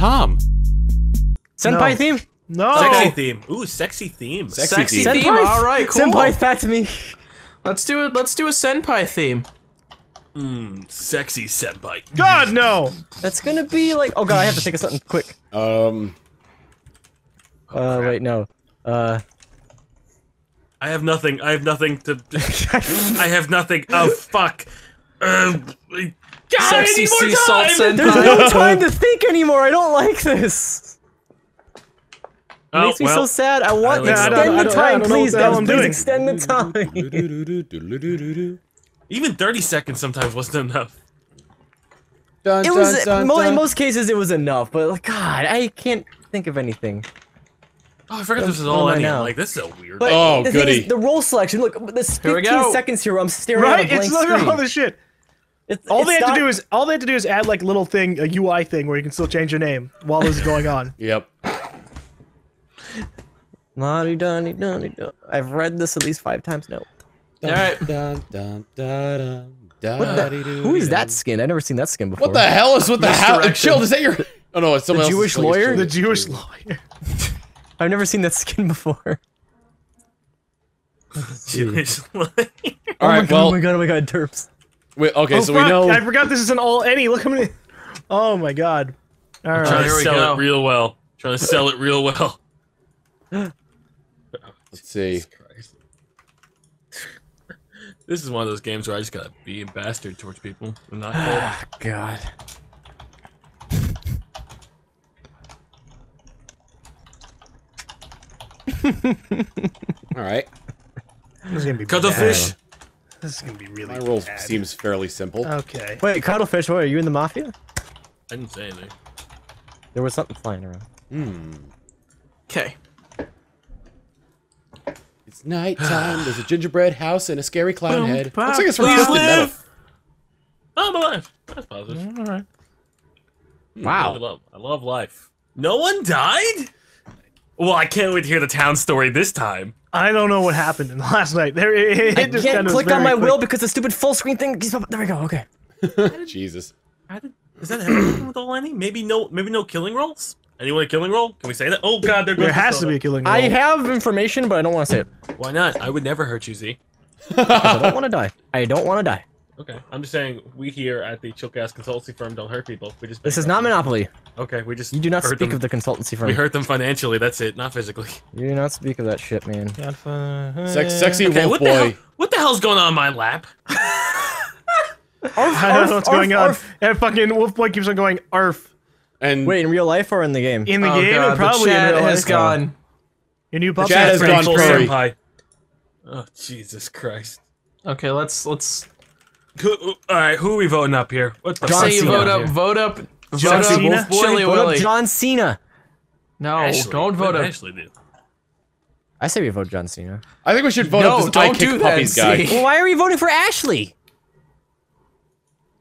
Tom. Senpai No. theme? No. Sexy theme. Ooh, sexy theme. Sexy Sexy theme. theme. All right, cool. Senpai fat to me. Let's do it. Let's do a senpai theme. Mmm, sexy senpai. God, no. That's gonna be like. Oh god, I have to think of something quick. Um, Uh, wait, no. Uh, I have nothing. I have nothing to. I have nothing. Oh fuck. Uh, God, I Sexy need sea salt time! there's no time to think anymore. I don't like this. Oh, Makes me well, so sad. I want Yeah, I extend don't- the I don't- time, don't please, what guys. Please doing. extend the time. even 30 seconds sometimes wasn't enough. dun, It was dun, dun, mo- in most cases it was enough, but like, God, I can't think of anything. Oh, I forgot this is all am I any. now? Like, this is so weird. But Oh, the thing goody. is, the role selection. Look, this 15 go. seconds here. I'm staring at Right? a blank It's look at screen. all this shit. It's, All it's they have not- to do is all they have to do is add like a little thing, a UI thing where you can still change your name while this is going on. Yep. I've read this at least five times now. All right. Dun, dun, dun, the, who is that skin? I've never seen that skin before. What the hell is with the house? Misdirection. Chill, is that your? Oh no, it's someone The Jewish lawyer? The. Jewish lawyer. I've never seen that skin before. Jewish All oh my right, god, oh well, my god, oh my god, derps. Wait, okay, oh so fuck! we know. I forgot this is an all any. Look how many. Oh my god. All Trying to sell go. it real well. Trying to sell it real well. Let's see. This is one of those games where I just gotta be a bastard towards people. I'm not cool. Ah, god. All right, This is gonna be Cut the fish. This is gonna be really. my role bad. seems fairly simple. Okay. Wait, cuttlefish. what, are you in the Mafia? I didn't say anything. There was something flying around. Hmm. Okay. It's nighttime. There's a gingerbread house and a scary clown Boom, head. bop, Looks like it's from Please Twisted Metal. live. Oh, I'm alive. That's positive. All right. I Wow. love, I love life. No one died? Well, I can't wait to hear the town story this time. I don't know what happened in the last night. There, it, it I just can't kind of click on my quick. will because the stupid full screen thing. There we go. Okay. Jesus. Did, is that everything with all any? Maybe no, maybe no killing roles. Anyone a killing role? Can we say that? Oh God, there goes There the has to be a killing. I have information, but I don't want to say it. Why not? I would never hurt you, Z. I don't want to die. I don't want to die. Okay, I'm just saying we here at the Chillcast consultancy firm don't hurt people. We just This is not Monopoly. okay. We just You do not hurt speak them. of the consultancy firm. We hurt them financially. That's it, not physically. You do not speak of that shit, man. Sex, sexy Okay, wolf what the hell? boy. What the hell's going on in my lap? I don't know what's going on. And fucking Wolfboy keeps on going arf And Wait, in real life or in the game? in the oh game god, probably the in chat real has life. gone. Your new puppy. chat has gone Full furry. senpai. Oh Jesus Christ! Okay, let's let's Who, who- all right, who are we voting up here? What the John fuck say you Cena vote up, vote up, vote John up, Cena? Chili Vote up Willy. John Cena. No, Ashley. don't vote up. Ashley do? I say we vote John Cena. I think we should vote No, up this I don't do kick that, puppies guy. Well, why are we voting for Ashley?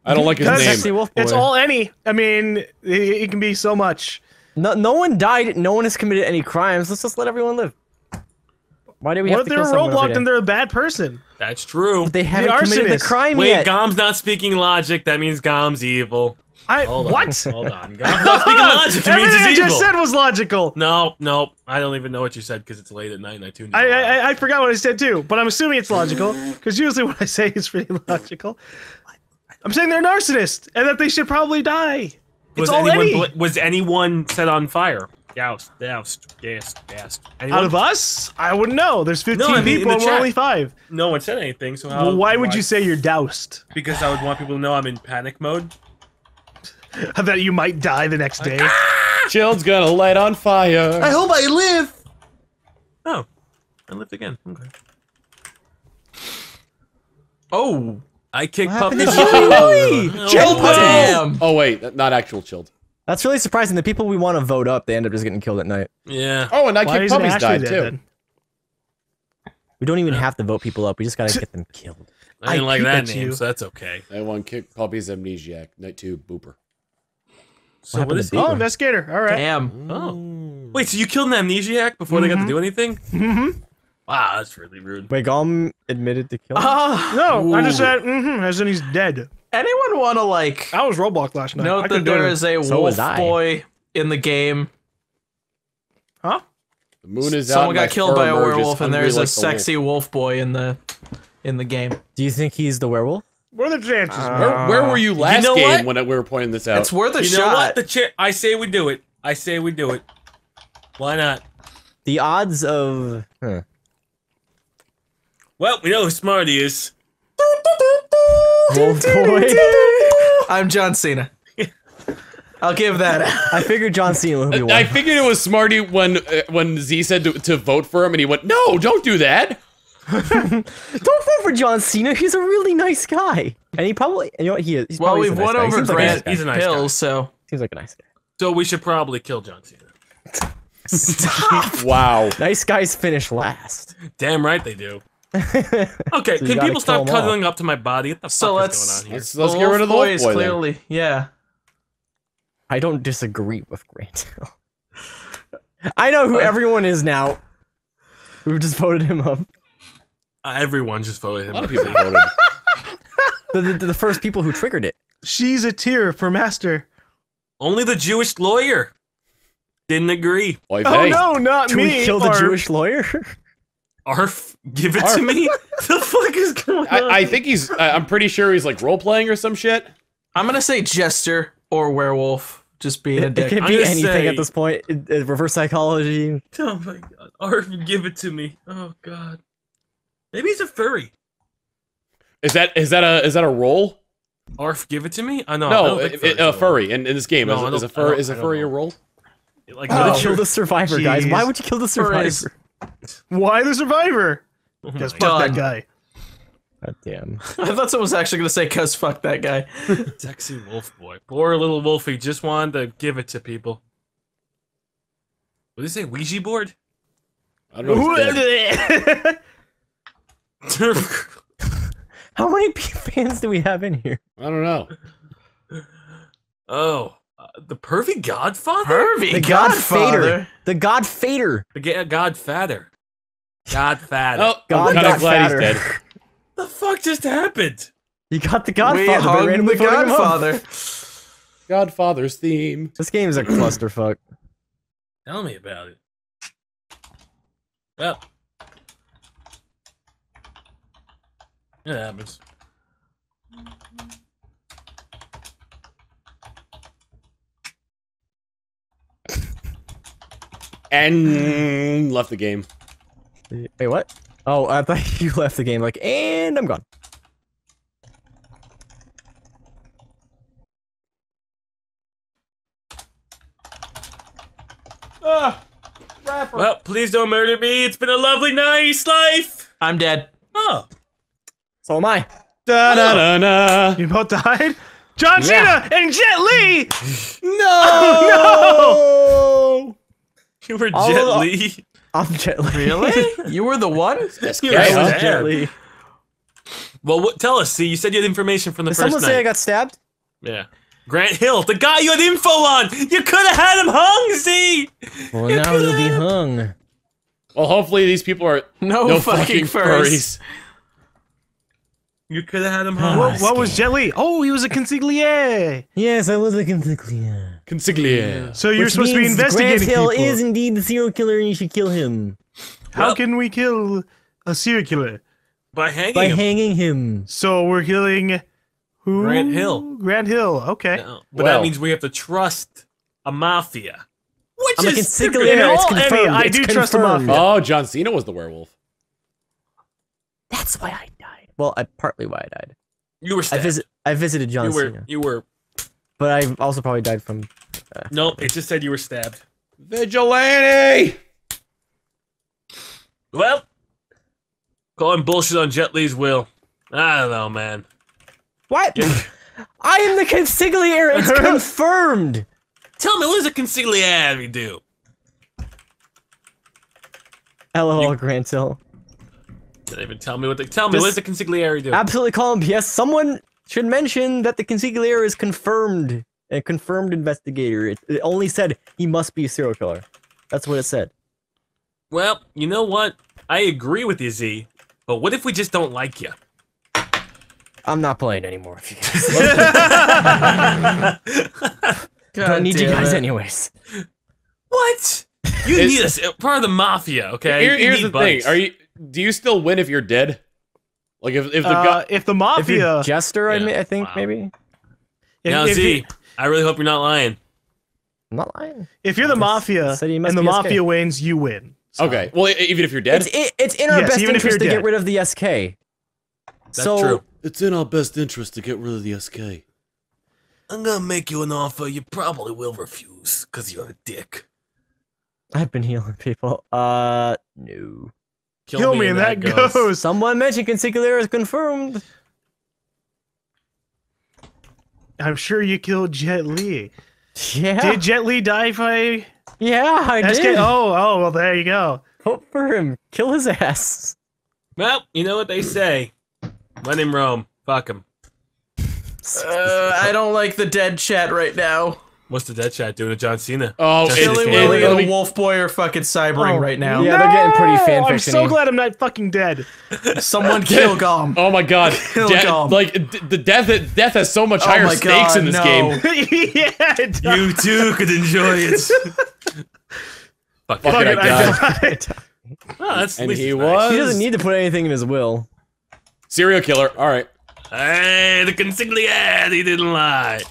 I don't like his name. It's all any. I mean, it, it can be so much. No, no one died. No one has committed any crimes. Let's just let everyone live. Why do we What have if to they're kill someone every roleblocked day? and they're a bad person? That's true. They haven't committed the arsonist. crime Wait, yet. Galm's not speaking logic. That means Galm's evil. I Hold on. what? Hold on. Galm's not speaking logic. It means Everything I he's just evil. said was logical. No, no, I don't even know what you said because it's late at night and I tuned in. I, I I- I forgot what I said too, but I'm assuming it's logical because usually what I say is pretty logical. I'm saying they're narcissists and that they should probably die. was It's all anyone any. bl- was anyone set on fire? Doused, doused, gassed, gassed. Anyone? Out of us, I wouldn't know. There's 15 I mean, people the and we're only five. no one said anything. So how? Well, why would you say you're doused? Because I would want people to know I'm in panic mode. that you might die the next day. Ah! Child's gonna light on fire. I hope I live. Oh, I lived again. Okay. Oh, I kick happened puppies. to Chili Oh, Chilled wow. damn. Oh wait, not actual chilled. That's really surprising. The people we want to vote up, they end up just getting killed at night. Yeah. Oh, and I Why kick isn't puppies died too. then? We don't even have to vote people up. We just gotta get them killed. I didn't I like that name, you. so that's okay. Night one kick puppies amnesiac. Night two booper. So happened what to is? Beaver? Oh, investigator. All right. damn. Oh, wait. So you killed an amnesiac before they got to do anything? Mm-hmm. Wow, that's really rude. Wait, Galm admitted to killing. Ah, No, I just said, mm-hmm, as in he's dead. Anyone want to like I was roleblocked last night. I note couldn't that do there it. is a So wolf boy in the game. Huh? The moon is out. Someone and got killed by a werewolf, and there's a like the wolf. sexy wolf boy in the in the game. Do you think he's the werewolf? What are the chances? Where, where were you last know game what? when we were pointing this out? It's worth a You know shot. what? The cha- I say we do it. I say we do it. Why not? The odds of huh. Well, we know who Smarty is. Wolf boy. I'm John Cena. I'll give that. I figured John Cena would be one. I figured it was Smarty when uh, when Z said to, to vote for him, and he went, "No, don't do that." Don't vote for John Cena. He's a really nice guy, and he probably you know what he is. He's Well, we've just nice won guy. He over seems like a nice Grant guy. He's a nice Hills, so Seems like a nice guy. So we should probably kill John Cena. Stop! wow. Nice guys finish last. Damn right they do. Okay, you can people kill stop 'em all. cuddling up to my body? What the So fuck let's- is going on here? Let's let's get rid of the boy wolf is boy. then. clearly yeah. I don't disagree with Grant. I know who everyone is now. We've just voted him up. Uh, everyone just voted him. A lot of people voted. The, the, the first people who triggered it. She's a tear for master. Only the Jewish lawyer didn't agree. Oy Oh vey. no, not Do me. we kill the Jewish lawyer? Arf, give it to me. the fuck is going on? I, I think he's. I- I'm pretty sure he's like role playing or some shit. I'm gonna say jester or werewolf, just being a it dick. can I'm be anything say- at this point. It- it- reverse psychology. Oh my god. Arf, give it to me. Oh god. Maybe he's a furry. Is that is that a is that a role? Arf, give it to me? I know. No, it- it- a a furry in, in this game. No, is, is a don't- fur is a I don't furry a know. role? role. Like, Why no, kill the survivor, guys? Why would you kill the Furries. Survivor? Why the survivor? Oh Because my fuck that guy. God damn. I thought someone was actually gonna say cuz fuck that guy. Sexy wolf boy. Poor little wolfie just wanted to give it to people. What did he say? Ouija board? I don't know. if he's dead. How many P- fans do we have in here? I don't know. oh, the pervy Godfather? Hervey, The Godfather. The Godfather. The ga- Godfather. Godfather. Oh, God I'm kind got glad fatter. he's dead. the fuck just happened? You got the Godfather. by hung the randomly voting him. Godfather. Godfather's theme. This game is a clusterfuck. Tell me about it. Well, it happens. And left the game. Wait, what? Oh, I thought you left the game. Like, and I'm gone. Ah, well, please don't murder me. It's been a lovely, nice life. I'm dead. Oh, So am I. Da da da da. You both died? John Yeah. Cena and Jet Li! No, no. You were All Jet of- Li. I'm Jet Li. Really? you were the one? That's You scary, I was huh? Jet Li. Well, what, tell us. See, you said you had information from the Did first someone night. say I got stabbed? Yeah. Grant Hill, the guy you had info on. You could have had him hung. See. Well, now he'll be hung. Well, hopefully these people are No, no fucking, fucking furs. furries. You could have had him ah, hung. What, what was Jet Li? Oh, he was a consigliere. Yes, I was a consigliere. Consiglia. So you're Which supposed to be means investigating Grant Hill people. is indeed the serial killer, and you should kill him How Well- can we kill a serial killer? By hanging by him. hanging him. So we're killing who? Grant Hill. Grant Hill. Okay. No, but Well. that means we have to trust a mafia. Which I'm a is consigliere. In It's all, Emmy, confirmed. I It's do trust the confirmed. mafia. Oh, John Cena was the werewolf. That's why I died. Well, I, partly why I died. you were I stabbed. visit. I visited John you were Cena, you were but I also probably died from. Uh, no, it just said you were stabbed. Vigilante. Well, calling bullshit on Jet Li's will. I don't know, man. What? I am the consigliere. It's confirmed. Tell me, what does a consigliere do? LOL, Grant Hill. Didn't even tell me what they tell me. what does a consigliere do? Absolutely call him. Yes, someone should mention that the consigliere is confirmed. A confirmed investigator. It, it only said he must be a serial killer. That's what it said. well, you know what? I agree with you, Z. But what if we just don't like you? I'm not playing anymore. If you guys don't need you guys it. anyways. What? You need us part of the mafia, okay? Here- here's the buddies. thing: Are you? Do you still win if you're dead? Like if if the Uh, guy. if the If mafia, you're Jester, I, mean, I think wow. maybe. if, now, if, Z, I really hope you're not lying. I'm not lying. if you're the That's- mafia said and the be SK. mafia wins, you win. So- Okay. Well, even if you're dead, It's it, it's in our Yes, best interest to you're get rid of the SK. That's so, true. it's in our best interest to get rid of the SK. I'm gonna make you an offer you probably will refuse, because you're a dick. I've been healing people. Uh, no. Kill, me and that goes. Someone mentioned Consigliere is confirmed. I'm sure you killed Jet Li. Yeah. Did Jet Li die by yeah, I SK? did. Oh, oh, well, there you go. Hope for him. Kill his ass. Well, you know what they say. Let him roam. fuck him. Uh, I don't like the dead chat right now. What's the dead chat doing to John Cena? Oh, Just it's, Willy Willy and me- Wolf Boy are fucking cybering Oh, right now. Yeah, they're getting pretty fan I'm so glad I'm not fucking dead. Someone kill Galm. Oh my god! Kill De- Galm. like d- the death death has so much Oh higher stakes God, in this no. game. yeah, it does. You too could enjoy it. Fuck, Fuck Fuck it, it, I I died. died. Oh, that's And he it's was- nice. He doesn't need to put anything in his will. Serial killer. All right. Hey, the consigliere, he didn't lie.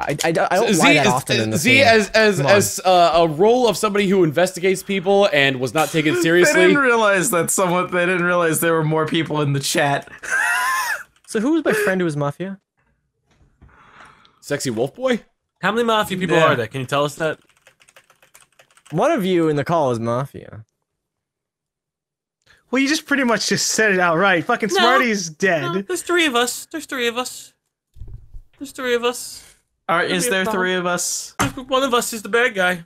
I, I, I don't Z lie that is- often in this Z game. as as as uh, a role of somebody who investigates people and was not taken seriously. They seriously. didn't realize that someone. They didn't realize there were more people in the chat. So who was my friend who was mafia? Sexy wolf boy. How many mafia people Yeah. are there? Can you tell us that? One of you in the call is mafia. Well, you just pretty much just said it outright. Fucking No. Smarty's dead. No, there's three of us. There's three of us. There's three of us. All right, is there problem. three of us? One of us is the bad guy.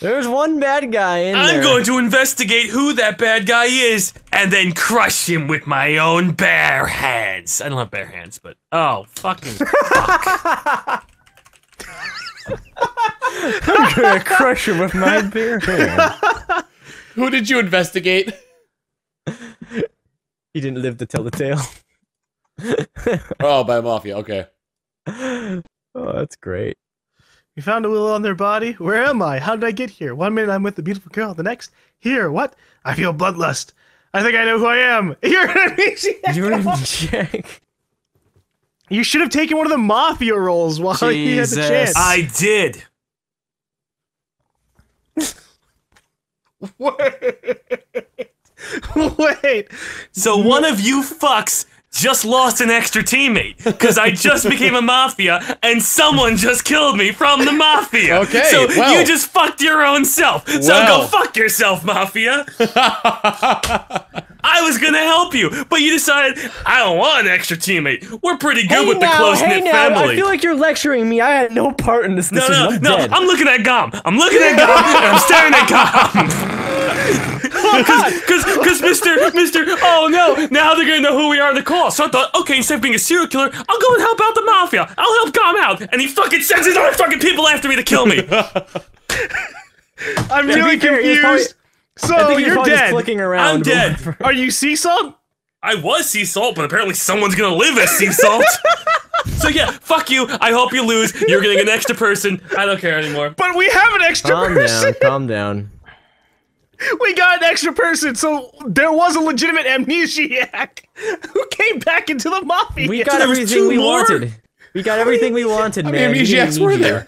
There's one bad guy in I'm there. going to investigate who that bad guy is and then crush him with my own bare hands. I don't have bare hands, but oh, fucking I'm gonna crush him with my bare hands. Who did you investigate? He didn't live to tell the tale. Oh, by mafia. Okay. Oh, that's great. You found a will on their body? Where am I? How did I get here? One minute I'm with the beautiful girl, the next, here, what? I feel bloodlust. I think I know who I am. You're an amnesiac. You didn't even check. You should have taken one of the mafia roles while you had the Jesus. chance. I did. Wait. Wait. So one of you fucks just lost an extra teammate because I just became a mafia and someone just killed me from the mafia. Okay, So well. you just fucked your own self. So Well. go fuck yourself, mafia. I was gonna help you, but you decided I don't want an extra teammate. We're pretty good with the close knit family. I feel like you're lecturing me. I had no part in this no, decision. no, I'm no! dead. I'm looking at Galm. I'm looking at Galm, and I'm staring at Galm. Because, because, Mr. Mr. Oh no! Now they're gonna know who we are in the call. So I thought, okay, instead of being a serial killer, I'll go and help out the mafia. I'll help Galm out, and he fucking sends his other fucking people after me to kill me. I'm To really fair, he's confused. I so think you're probably just dead. flicking around. I'm dead. Are you sea salt? I was sea salt, but apparently someone's gonna live as sea salt. so yeah, fuck you. I hope you lose. You're getting an extra person. I don't care anymore. But we have an extra Calm person. down. Calm down. We got an extra person, so there was a legitimate amnesiac who came back into the mafia. We got There everything we more? wanted. We got everything we wanted, How man. many We amnesiacs need were you. there?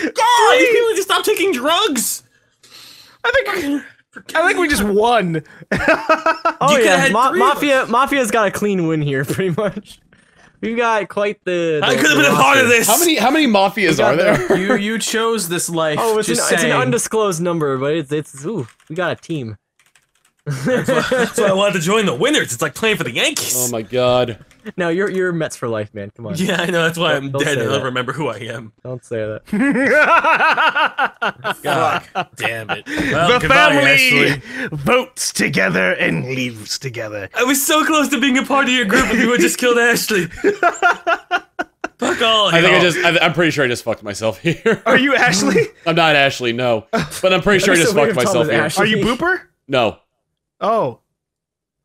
God, these people need to stop taking drugs. I think I think we just won. Oh You yeah, Ma- Mafia. Mafia's got a clean win here, pretty much. We've got quite the. I could have the been a part of this. How many how many mafias are there? You you chose this life. Oh, it's an, it's an undisclosed number, but it's it's ooh, we got a team. That's why I wanted to join the winners. It's like playing for the Yankees. Oh my god. No, you're you're Mets for life, man. Come on, yeah, I know. That's why I'm Don't dead. say I that. don't remember who I am. don't say that. God damn it. Well, the goodbye, family Ashley. votes together and leaves together. I was so close to being a part of your group, and you had just killed Ashley. Fuck all. I think I just I, I'm pretty sure I just fucked myself here. Are you Ashley? I'm not Ashley, no. But I'm pretty sure I just so fucked weird if Tom myself here. Ashley. Are you Booper? No. Oh.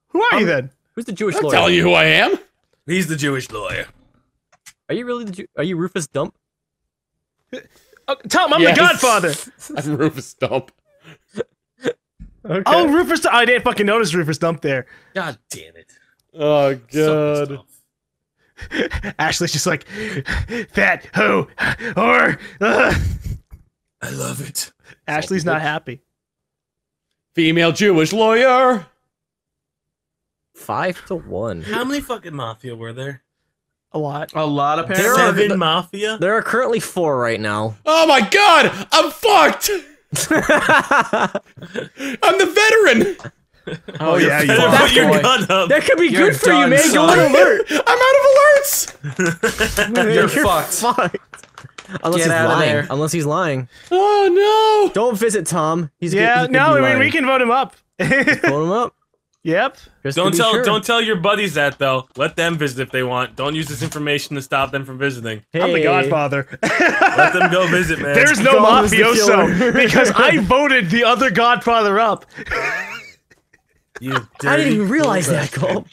Who are you then? Who's the Jewish I'm lawyer? telling you who I am. He's the Jewish lawyer. Are you really the Jew- Are you Rufus Dump? Oh, Tom, I'm Yes. the Godfather. I'm Rufus Dump. Okay. Oh, Rufus. I didn't fucking notice Rufus Dump there. God damn it. Oh Something's god. Ashley's just like, fat hoe, or. Uh. I love it. Ashley's not happy. Female Jewish lawyer. Five to one. How many fucking mafia were there? A lot. A lot apparently. There are- Seven mafia? There are currently four right now. Oh my god! I'm fucked! I'm the veteran! Oh, yeah, you are. put your gun up. that could be You're good for you, done, man. Go on alert. I'm out of alerts! You're fucked. fucked. Unless Get he's outta lying. there. Unless he's lying. Oh no! Don't visit Tom. He's Yeah, he's no, gonna be I mean, we can vote him up. Phone him up. Yep. Just Don't tell sure. don't tell your buddies that though. Let them visit if they want. Don't use this information to stop them from visiting. I'm the Godfather. Let them go visit, man. There's no Dom is the because I voted the other Godfather up. you I didn't even realize that, Cole.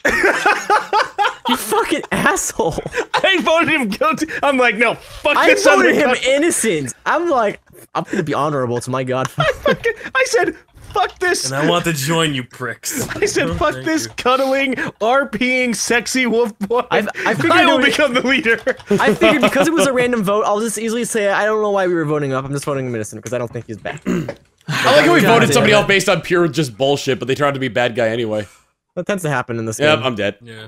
you fucking asshole. I voted him guilty. I'm like, no, fuck I this voted him undercover- innocent. I'm like, I'm gonna be honorable to my godfather. I said, fuck this. And I want to join you pricks. I said, fuck this you. cuddling, RPing, sexy wolf boy. I- I figured I will would- become the leader. I figured because it was a random vote, I'll just easily say I don't know why we were voting up. I'm just voting him innocent because I don't think he's bad. I like how we God voted somebody it. else based on pure just bullshit, but they turned out to be bad guy anyway. That tends to happen in this Yep, game. I'm dead. Yeah.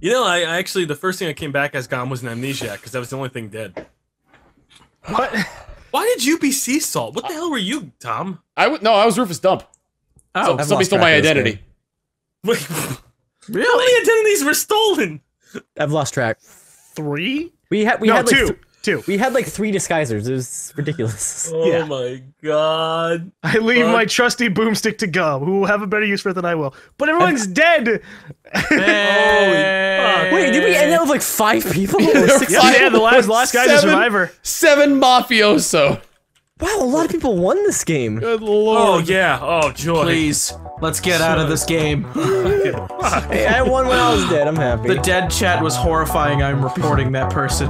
you know, I, I actually the first thing I came back as gone was an amnesiac because that was the only thing dead. What? Why did you be sea salt? What the uh, hell were you, Tom? I w- no, I was Rufus Dump. Oh, So, somebody stole my identity. Wait, how really? many identities were stolen? I've lost track. Three? We had we No, had like two. Th- two. we had like three disguisers. It was ridiculous. Oh Yeah. my god. I leave Fuck. my trusty boomstick to Galm, who will have a better use for it than I will. But everyone's dead. Hey. Wait, did we end up with like five people? Or There were six? Yeah, five- yeah, the last, last guy's a survivor. Seven mafioso. Wow, a lot of people won this game. Good lord. Oh yeah. Oh joy. Please, let's get out of this game. Hey, I won when I was dead. I'm happy. The dead chat was horrifying. I'm reporting that person.